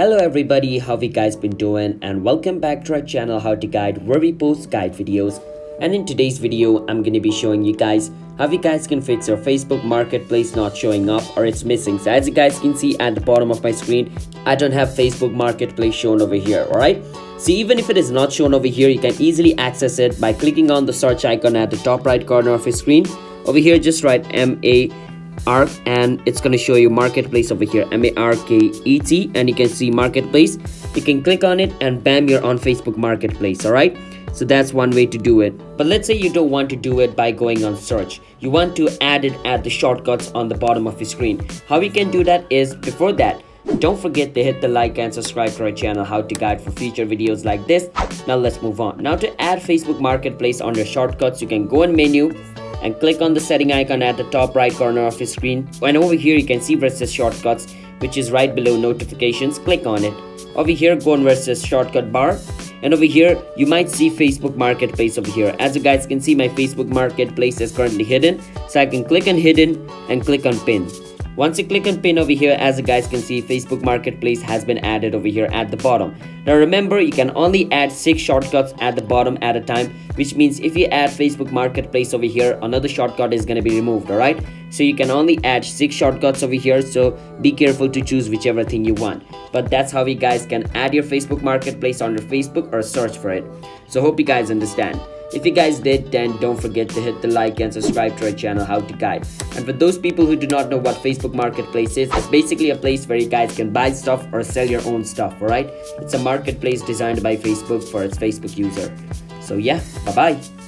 Hello everybody, how you guys been doing and welcome back to our channel how to guide where we post guide videos and in today's video I'm going to be showing you guys how you guys can fix your Facebook marketplace not showing up or it's missing. So as you guys can see at the bottom of my screen I don't have Facebook marketplace shown over here alright. So even if it is not shown over here you can easily access it by clicking on the search icon at the top right corner of your screen. Over here just write MA arc and it's going to show you marketplace over here m-a-r-k-e-t and you can see marketplace. You can click on it and bam you're on facebook marketplace all right? So that's one way to do it. But let's say you don't want to do it by going on search. You want to add it at the shortcuts on the bottom of your screen. How you can do that is before that don't forget to hit the like and subscribe to our channel how to guide for future videos like this. Now let's move on. Now to add facebook marketplace on your shortcuts you can go in menu and click on the setting icon at the top right corner of your screen. And over here you can see versus shortcuts which is right below notifications. Click on it. Over here go on versus shortcut bar. And over here you might see facebook marketplace over here. As you guys can see my facebook marketplace is currently hidden. So i can click on hidden and click on pin once you click on pin over here, as you guys can see, Facebook Marketplace has been added over here at the bottom. Now remember, you can only add 6 shortcuts at the bottom at a time, which means if you add Facebook Marketplace over here, another shortcut is going to be removed, alright? So you can only add 6 shortcuts over here, so be careful to choose whichever thing you want. But that's how you guys can add your Facebook Marketplace on your Facebook or search for it. So hope you guys understand. If you guys did, then don't forget to hit the like and subscribe to our channel How to Guide. And for those people who do not know what Facebook Marketplace is, it's basically a place where you guys can buy stuff or sell your own stuff, alright? It's a marketplace designed by Facebook for its Facebook user. So yeah, bye-bye.